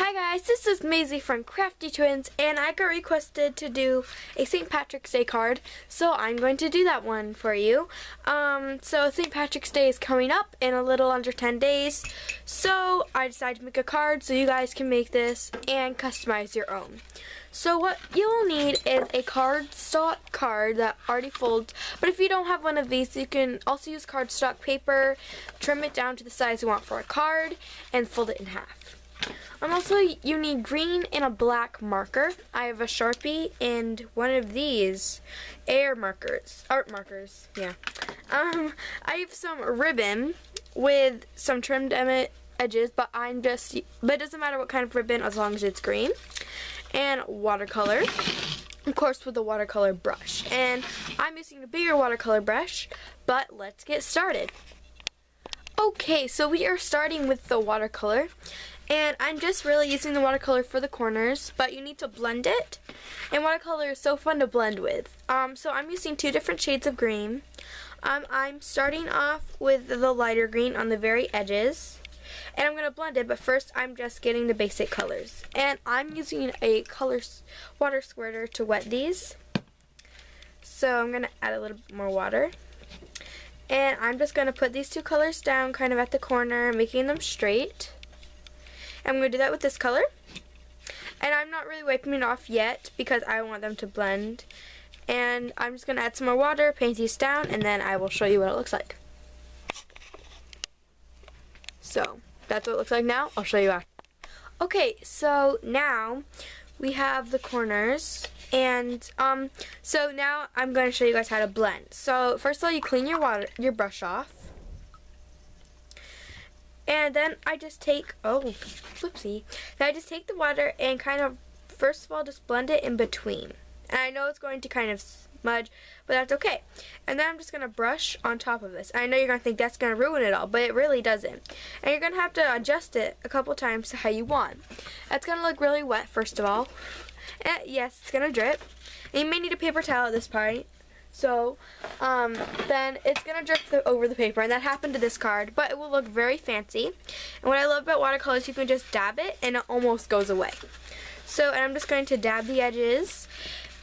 Hi guys, this is Maisie from Crafty Twins and I got requested to do a St. Patrick's Day card so I'm going to do that one for you. Um, so St. Patrick's Day is coming up in a little under 10 days so I decided to make a card so you guys can make this and customize your own. So what you'll need is a cardstock card that already folds but if you don't have one of these you can also use cardstock paper, trim it down to the size you want for a card and fold it in half. Um, also, you need green and a black marker. I have a Sharpie and one of these air markers, art markers, yeah. Um, I have some ribbon with some trimmed edges, but I'm just, but it doesn't matter what kind of ribbon as long as it's green. And watercolor, of course with a watercolor brush. And I'm using a bigger watercolor brush, but let's get started. Okay, so we are starting with the watercolor. And I'm just really using the watercolor for the corners, but you need to blend it. And watercolor is so fun to blend with. Um, so I'm using two different shades of green. Um, I'm starting off with the lighter green on the very edges. And I'm going to blend it, but first I'm just getting the basic colors. And I'm using a color water squirter to wet these. So I'm going to add a little bit more water. And I'm just going to put these two colors down kind of at the corner, making them straight. I'm going to do that with this color. And I'm not really wiping it off yet because I want them to blend. And I'm just going to add some more water, paint these down, and then I will show you what it looks like. So, that's what it looks like now. I'll show you after. Okay, so now we have the corners and um so now I'm going to show you guys how to blend. So first of all you clean your water your brush off and then I just take, oh, whoopsie. Then I just take the water and kind of, first of all, just blend it in between. And I know it's going to kind of smudge, but that's okay. And then I'm just going to brush on top of this. I know you're going to think that's going to ruin it all, but it really doesn't. And you're going to have to adjust it a couple times to how you want. That's going to look really wet, first of all. And yes, it's going to drip. And you may need a paper towel at this point so um, then it's going to drip the, over the paper, and that happened to this card, but it will look very fancy. And what I love about watercolors, you can just dab it, and it almost goes away. So, and I'm just going to dab the edges,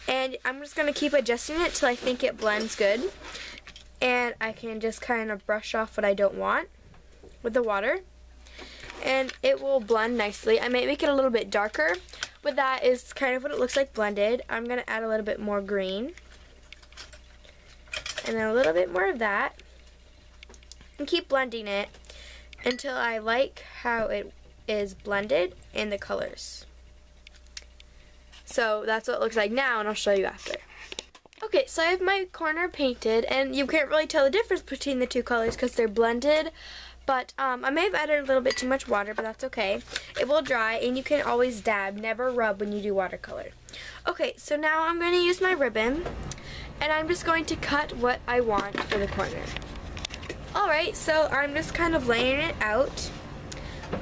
and I'm just going to keep adjusting it till I think it blends good. And I can just kind of brush off what I don't want with the water. And it will blend nicely. I might make it a little bit darker, but that is kind of what it looks like blended. I'm going to add a little bit more green and then a little bit more of that and keep blending it until I like how it is blended in the colors. So that's what it looks like now and I'll show you after. Okay, so I have my corner painted and you can't really tell the difference between the two colors because they're blended. But um, I may have added a little bit too much water, but that's okay. It will dry and you can always dab, never rub when you do watercolor. Okay, so now I'm going to use my ribbon and I'm just going to cut what I want for the corner. Alright, so I'm just kind of laying it out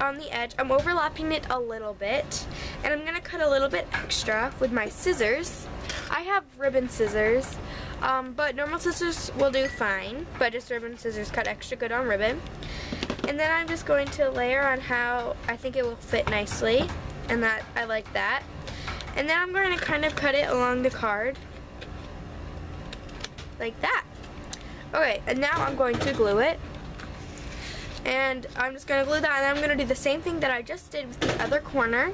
on the edge. I'm overlapping it a little bit, and I'm going to cut a little bit extra with my scissors. I have ribbon scissors, um, but normal scissors will do fine, but just ribbon scissors cut extra good on ribbon. And then I'm just going to layer on how I think it will fit nicely, and that I like that. And then I'm going to kind of cut it along the card like that. Okay, and now I'm going to glue it. And I'm just going to glue that, and I'm going to do the same thing that I just did with the other corner.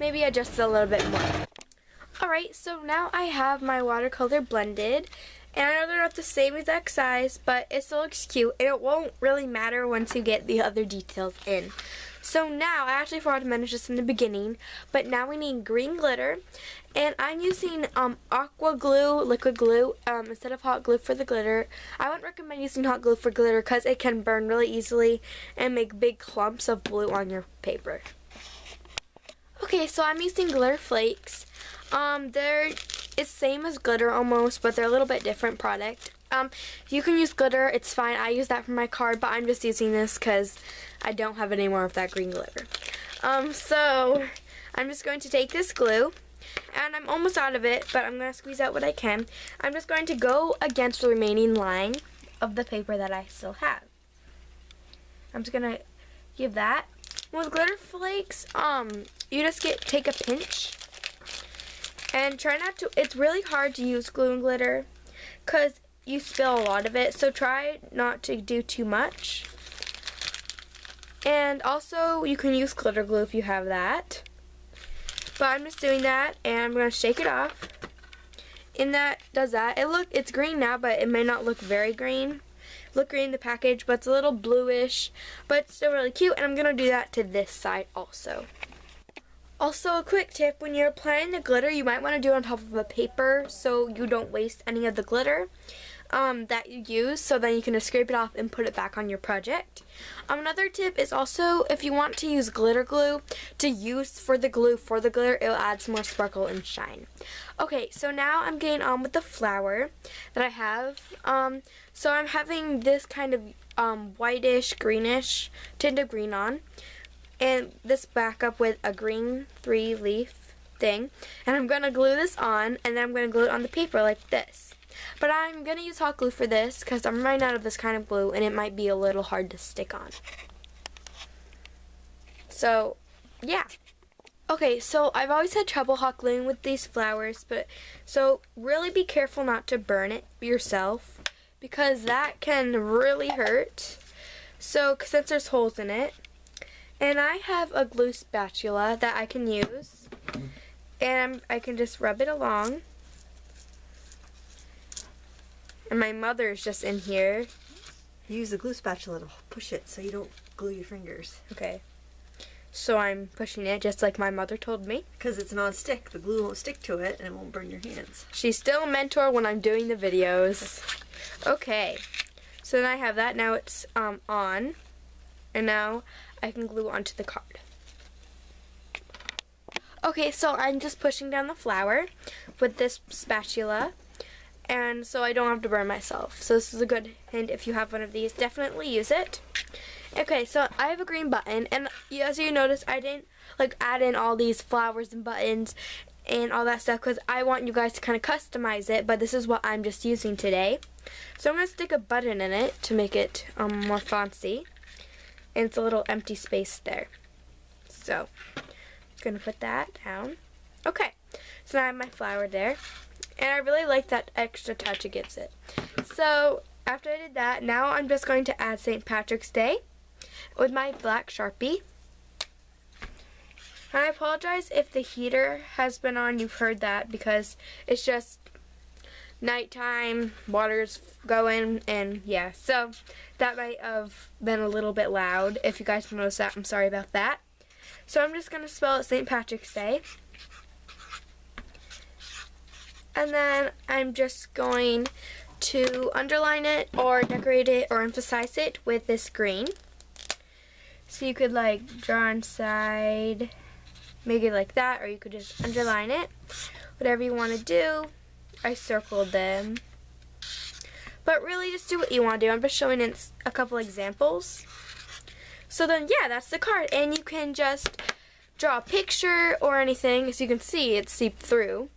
Maybe adjust it a little bit more. Alright, so now I have my watercolor blended. And I know they're not the same exact size, but it still looks cute. And it won't really matter once you get the other details in. So now, I actually forgot to mention this in the beginning, but now we need green glitter. And I'm using um, aqua glue, liquid glue, um, instead of hot glue for the glitter. I wouldn't recommend using hot glue for glitter because it can burn really easily and make big clumps of glue on your paper. Okay, so I'm using glitter flakes. Um, they're it's same as glitter almost, but they're a little bit different product. Um, you can use glitter, it's fine. I use that for my card, but I'm just using this because I don't have any more of that green glitter. Um, so I'm just going to take this glue, and I'm almost out of it, but I'm going to squeeze out what I can. I'm just going to go against the remaining line of the paper that I still have. I'm just going to give that, with glitter flakes, um, you just get take a pinch and try not to. It's really hard to use glue and glitter because you spill a lot of it. So try not to do too much. And also, you can use glitter glue if you have that. But I'm just doing that, and I'm gonna shake it off. And that does that. It look it's green now, but it may not look very green look green in the package, but it's a little bluish, but it's still really cute, and I'm going to do that to this side also. Also, a quick tip, when you're applying the glitter, you might want to do it on top of a paper so you don't waste any of the glitter um, that you use so then you can just scrape it off and put it back on your project. Um, another tip is also if you want to use glitter glue to use for the glue for the glitter, it'll add some more sparkle and shine. Okay, so now I'm getting on with the flower that I have. Um, so I'm having this kind of um, whitish, greenish tint of green on. And this back up with a green three leaf thing. And I'm to glue this on and then I'm to glue it on the paper like this. But I'm to use hot glue for this because I'm running out of this kind of glue and it might be a little hard to stick on. So, yeah. Okay, so I've always had trouble hot gluing with these flowers, but so really be careful not to burn it yourself because that can really hurt. So, since there's holes in it, and I have a glue spatula that I can use, and I can just rub it along. And my mother's just in here. Use the glue spatula to push it so you don't glue your fingers. Okay. So I'm pushing it just like my mother told me. Because it's non-stick. The glue won't stick to it and it won't burn your hands. She's still a mentor when I'm doing the videos. Okay. So then I have that. Now it's um, on. And now I can glue onto the card. Okay, so I'm just pushing down the flower with this spatula and so I don't have to burn myself. So this is a good hint if you have one of these, definitely use it. Okay, so I have a green button, and as you notice, I didn't like add in all these flowers and buttons and all that stuff because I want you guys to kind of customize it, but this is what I'm just using today. So I'm going to stick a button in it to make it um, more fancy, and it's a little empty space there. So, I'm going to put that down. Okay, so now I have my flower there. And I really like that extra touch it gives it. So after I did that, now I'm just going to add St. Patrick's Day with my black Sharpie. And I apologize if the heater has been on, you've heard that because it's just nighttime, water's going, and yeah. So that might have been a little bit loud. If you guys noticed that, I'm sorry about that. So I'm just going to spell it St. Patrick's Day. And then I'm just going to underline it or decorate it or emphasize it with this green. So you could like draw inside, make it like that, or you could just underline it. Whatever you want to do. I circled them. But really just do what you want to do. I'm just showing a couple examples. So then, yeah, that's the card. And you can just draw a picture or anything. As you can see, it's seeped through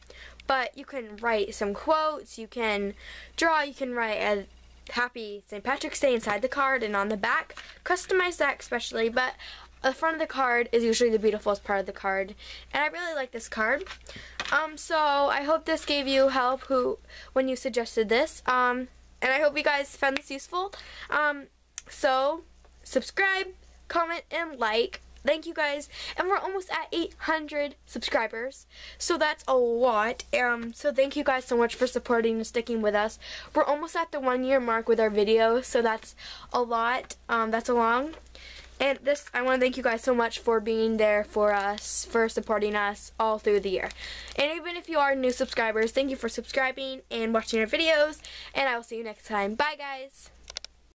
but you can write some quotes, you can draw, you can write a happy St. Patrick's Day inside the card and on the back. Customize that especially, but the front of the card is usually the beautifulest part of the card. And I really like this card. Um, so I hope this gave you help who when you suggested this. Um, and I hope you guys found this useful. Um, so subscribe, comment, and like thank you guys and we're almost at 800 subscribers so that's a lot um so thank you guys so much for supporting and sticking with us we're almost at the one year mark with our videos so that's a lot um that's a long and this I want to thank you guys so much for being there for us for supporting us all through the year. And even if you are new subscribers thank you for subscribing and watching our videos and I will see you next time. Bye guys